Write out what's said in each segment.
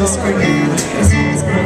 little spring. This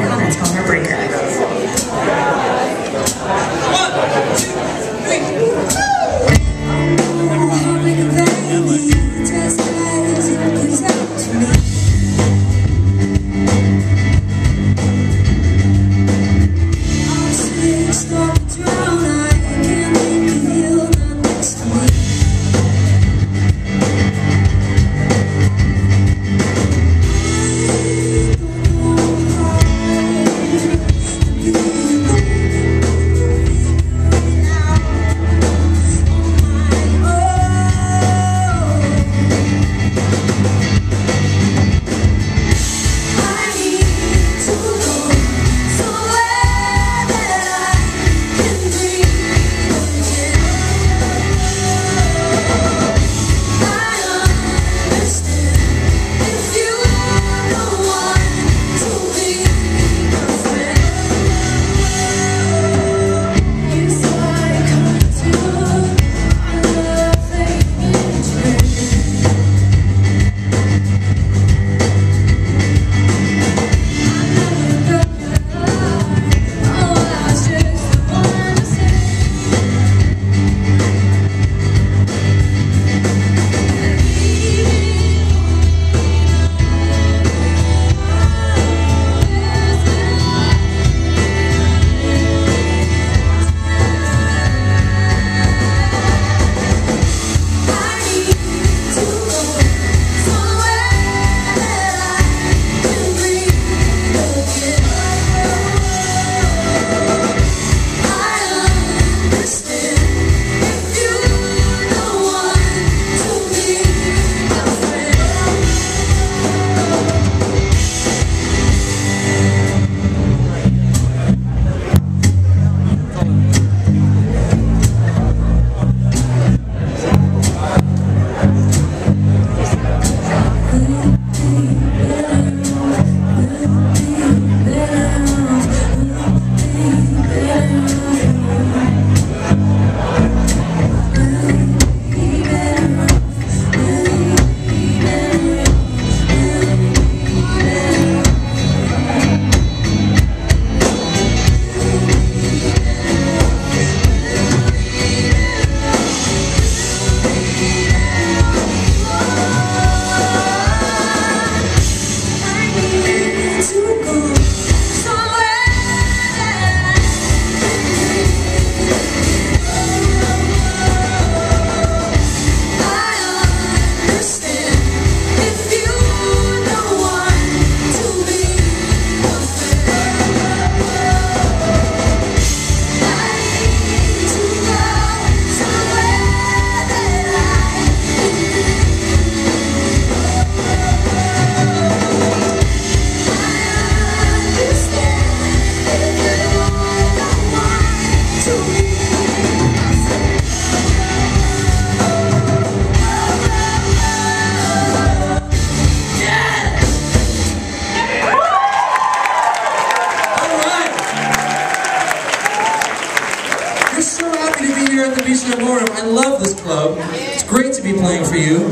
I love this club. It's great to be playing for you.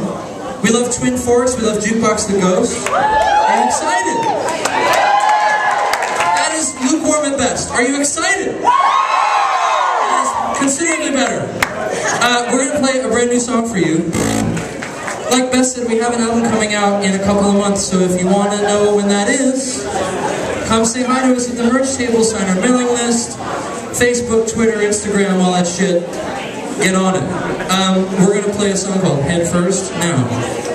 We love Twin Forks. We love Jukebox the Ghost. You excited? That is lukewarm at best. Are you excited? That is considerably better. Uh, we're going to play a brand new song for you. Like Beth said, we have an album coming out in a couple of months, so if you want to know when that is, come say hi to us at the merch table, sign our mailing list, Facebook, Twitter, Instagram, all that shit. Get on it. Um, we're going to play a song called Head First now.